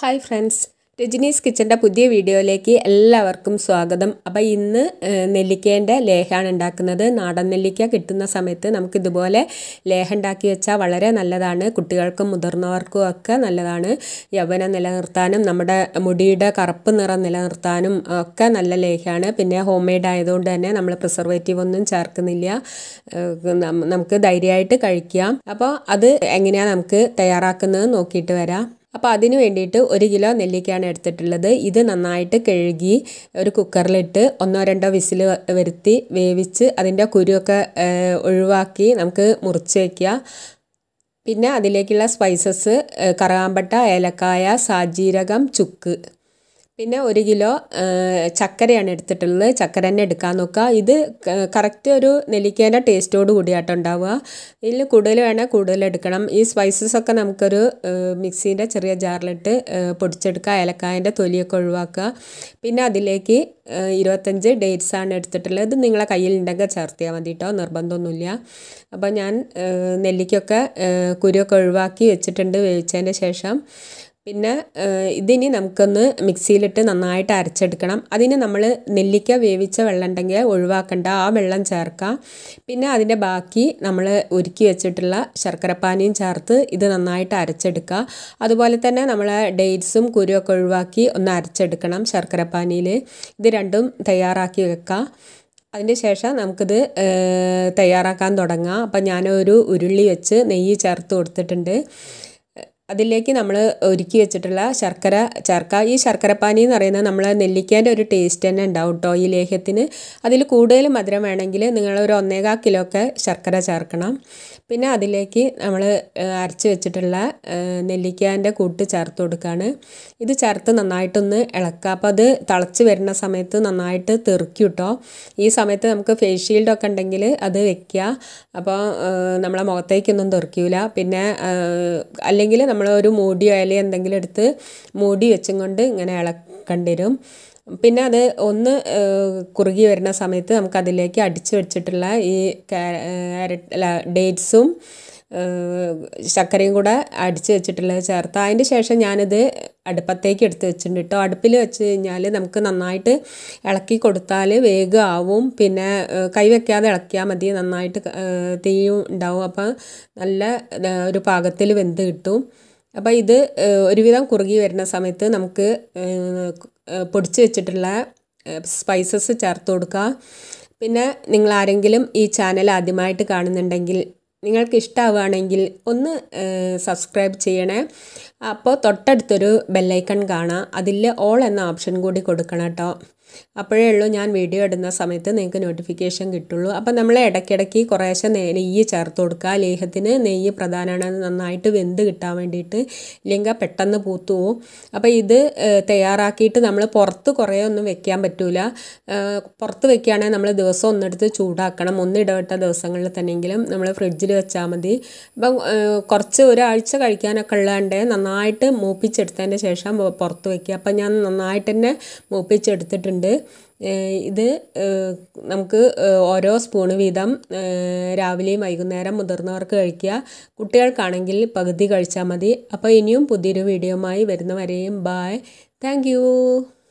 Hi friends. രജനീസ് കിച്ചന്റെ പുതിയ വീഡിയോയിലേക്ക് എല്ലാവർക്കും സ്വാഗതം. അപ്പോൾ ഇന്ന് നെല്ലിക്കേന്റെ ലേഹമാണ് ഉണ്ടാക്കുന്നത്. നാടൻ നെല്ലിക്ക കിട്ടുന്ന സമയത്ത് നമുക്കിതുപോലെ ലേഹം ഉണ്ടാക്കി വെച്ചാൽ വളരെ നല്ലതാണ്. കുട്ടികൾക്കും മുതിർന്നവർക്കും ഒക്കെ നല്ലതാണ്. യൗവനം നിലനിർത്താനും നമ്മുടെ മുടിയുടെ കറുപ്പ് നിറം നിലനിർത്താനും ഒക്കെ നല്ല ലേഹമാണ് പിന്നെ ഹോം മെയ്ഡ് ആയതുകൊണ്ട് തന്നെ നമ്മൾ പ്രിസർവേറ്റീവ് ഒന്നും ചേർക്കുന്നില്ല. നമുക്ക് ധൈര്യമായിട്ട് കഴിക്കാം. അപ്പോൾ അത് എങ്ങനെയാണ് നമുക്ക് തയ്യാറാക്കുന്നത് നോക്കിയിട്ട് വരാം. അപ്പോൾ അതിന് വേണ്ടിയിട്ട് ഒരു കിലോ നെല്ലിക്കയാണ് എടുത്തിട്ടുള്ളത്. ഇത് നന്നായിട്ട് കഴുകി ഒരു കുക്കറിലിട്ട് ഒന്നോ രണ്ടോ വിസിൽ വരുത്തി വേവിച്ച് അതിന്റെ കുരുവൊക്കെ ഒഴിവാക്കി നമുക്ക് മുറിച്ച് വയ്ക്കുക പിന്നെ അതിലേക്കുള്ള സ്പൈസസ് കറുകാമ്പട്ട ഏലക്കായ സാജീരകം ചുക്ക്. പിന്നെ ഒരു കിലോ ചക്കരയാണ് എടുത്തിട്ടുള്ളത്. ചക്കര തന്നെ എടുക്കാൻ നോക്കുക. ഇത് കറക്റ്റ് ഒരു നെല്ലിക്കേന്റെ ടേസ്റ്റോട് കൂടിയാട്ടോ ഉണ്ടാവുക. ഇതിൽ കൂടുതൽ വേണേൽ കൂടുതൽ എടുക്കണം. ഈ സ്പൈസസ് ഒക്കെ നമുക്കൊരു മിക്സീന്റെ ചെറിയ ജാറിലിട്ട് പൊടിച്ചെടുക്കുക. ഏലക്കായന്റെ തൊലിയൊക്കെ ഒഴിവാക്കുക. പിന്നെ അതിലേക്ക് ഇരുപത്തഞ്ച് ഡേറ്റ്സ് ആണ് എടുത്തിട്ടുള്ളത്. ഇത് നിങ്ങളെ കയ്യിൽ ഉണ്ടെങ്കിൽ ചേർത്തിയാൽ മതി കേട്ടോ നിർബന്ധമൊന്നുമില്ല. അപ്പോൾ ഞാൻ നെല്ലിക്കൊക്കെ കുരുവൊക്കെ ഒഴിവാക്കി വെച്ചിട്ടുണ്ട് വേവിച്ചതിന് ശേഷം. പിന്നെ ഇതിനി നമുക്കൊന്ന് മിക്സിയിലിട്ട് നന്നായിട്ട് അരച്ചെടുക്കണം. അതിന് നമ്മൾ നെല്ലിക്ക വേവിച്ച വെള്ളം ഉണ്ടെങ്കിൽ ഒഴിവാക്കണ്ട. ആ വെള്ളം ചേർക്കാം. പിന്നെ അതിന്റെ ബാക്കി നമ്മൾ ഒരുക്കി വെച്ചിട്ടുള്ള ശർക്കരപ്പാനിയും ചേർത്ത് ഇത് നന്നായിട്ട് അരച്ചെടുക്കുക. അതുപോലെ തന്നെ നമ്മൾ ഡേറ്റ്സും കുരുവൊക്കെ ഒഴിവാക്കി ഒന്ന് അരച്ചെടുക്കണം ശർക്കരപ്പാനിയിൽ ഇത് രണ്ടും തയ്യാറാക്കി വെക്കുക അതിന്റെ ശേഷം നമുക്കിത് തയ്യാറാക്കാൻ തുടങ്ങാം. അപ്പം ഞാനൊരു ഉരുളി വെച്ച് നെയ്യ് ചേർത്ത് കൊടുത്തിട്ടുണ്ട്. അതിലേക്ക് നമ്മൾ ഒരുക്കി വെച്ചിട്ടുള്ള ശർക്കര ചേർക്കുക ഈ ശർക്കരപ്പാനി എന്ന് പറയുന്നത് നമ്മൾ നെല്ലിക്കേന്റെ ഒരു ടേസ്റ്റ് തന്നെ ഉണ്ടാവും കേട്ടോ ഈ ലേഹ്യത്തിന്. അതിൽ കൂടുതൽ മധുരം വേണമെങ്കിൽ നിങ്ങൾ ഒരു ഒന്നേകാൽ കിലോ ഒക്കെ ശർക്കര ചേർക്കണം. പിന്നെ അതിലേക്ക് നമ്മൾ അരച്ച് വെച്ചിട്ടുള്ള നെല്ലിക്കേന്റെ കൂട്ട് ചേർത്ത് കൊടുക്കുകയാണ് ഇത് ചേർത്ത് നന്നായിട്ടൊന്ന് ഇളക്കുക. അപ്പോൾ അത് തിളച്ച് വരുന്ന സമയത്ത് നന്നായിട്ട് തെറിക്കും കേട്ടോ ഈ സമയത്ത് നമുക്ക് ഫേസ് ഷീൽഡൊക്കെ ഉണ്ടെങ്കിൽ അത് വെക്കുക. അപ്പോൾ നമ്മളെ മുഖത്തേക്കൊന്നും തെറിക്കില്ല പിന്നെ അല്ലെങ്കിൽ നമ്മൾ ഒരു മൂടി ഓയിൽ എന്തെങ്കിലും എടുത്ത് മൂടി വെച്ചും കൊണ്ട് ഇങ്ങനെ ഇളക്കേണ്ടി വരും പിന്നെ അത് ഒന്ന് കുറുകി വരുന്ന സമയത്ത് നമുക്ക് അതിലേക്ക് അടിച്ചു വെച്ചിട്ടുള്ള ഈ ഡേറ്റ്സും ശർക്കരയും കൂടെ അടിച്ച് വെച്ചിട്ടുള്ളത് ചേർത്ത് അതിന്റെ ശേഷം ഞാനിത് അടുപ്പത്തേക്ക് എടുത്ത് വെച്ചിട്ടുണ്ട് കേട്ടോ അടുപ്പിൽ വെച്ച് കഴിഞ്ഞാൽ നമുക്ക് നന്നായിട്ട് ഇളക്കി കൊടുത്താൽ വേഗം ആവും. പിന്നെ കൈ വെക്കാതെ ഇളക്കിയാൽ മതി. നന്നായിട്ട് തീയും ഉണ്ടാവും. അപ്പം നല്ല ഒരു പാകത്തിൽ വെന്ത് കിട്ടും. അപ്പോൾ ഇത് ഒരുവിധം കുറുകി വരുന്ന സമയത്ത് നമുക്ക് പൊടിച്ച് വെച്ചിട്ടുള്ള സ്പൈസസ് ചേർത്ത് കൊടുക്കുക പിന്നെ നിങ്ങൾ ആരെങ്കിലും ഈ ചാനൽ ആദ്യമായിട്ട് കാണുന്നുണ്ടെങ്കിൽ നിങ്ങൾക്ക് ഇഷ്ടമാവുകയാണെങ്കിൽ ഒന്ന് സബ്സ്ക്രൈബ് ചെയ്യണേ. അപ്പോൾ തൊട്ടടുത്തൊരു ബെല്ലൈക്കൺ കാണാം. അതിൽ ഓൾ എന്ന ഓപ്ഷൻ കൂടി കൊടുക്കണം കേട്ടോ. അപ്പോഴേ ഉള്ളൂ ഞാൻ വീഡിയോ ഇടുന്ന സമയത്ത് നിങ്ങൾക്ക് നോട്ടിഫിക്കേഷൻ കിട്ടുള്ളൂ. അപ്പം നമ്മൾ ഇടയ്ക്കിടയ്ക്ക് കുറേശ്ശെ നെയ്യ് ചേർത്ത് കൊടുക്കുക. ലേഹത്തിന് നെയ്യ് പ്രധാനമാണ്. നന്നായിട്ട് വെന്ത് കിട്ടാൻ വേണ്ടിയിട്ട് ഇല്ലെങ്കിൽ പെട്ടെന്ന് പൂത്തു പോവും. അപ്പോൾ ഇത് തയ്യാറാക്കിയിട്ട് നമ്മൾ പുറത്ത് കുറേ ഒന്നും വെക്കാൻ പറ്റില്ല പുറത്ത് വെക്കുകയാണെങ്കിൽ നമ്മൾ ദിവസം ഒന്നെടുത്ത് ചൂടാക്കണം. ഒന്നിടവിട്ട ദിവസങ്ങളിൽ തന്നെങ്കിലും നമ്മൾ ഫ്രിഡ്ജിൽ വെച്ചാൽ മതി. അപ്പം കുറച്ച് ഒരാഴ്ച കഴിക്കാനൊക്കെ ഉള്ളതുകൊണ്ട് നന്നായിട്ട് മൂപ്പിച്ചെടുത്തതിന് ശേഷം പുറത്ത് വെക്കുക. അപ്പം ഞാൻ നന്നായിട്ട് തന്നെ മൂപ്പിച്ചെടുത്തിട്ടുണ്ട്. ഏഹ് ഇത് നമുക്ക് ഓരോ സ്പൂണ് വീതം രാവിലെയും വൈകുന്നേരം മുതിർന്നവർക്ക് കഴിക്കുക. കുട്ടികൾക്കാണെങ്കിൽ പകുതി കഴിച്ചാൽ മതി. അപ്പോൾ ഇനിയും പുതിയൊരു വീഡിയോയുമായി വരുന്നവരെയും ബായ് താങ്ക്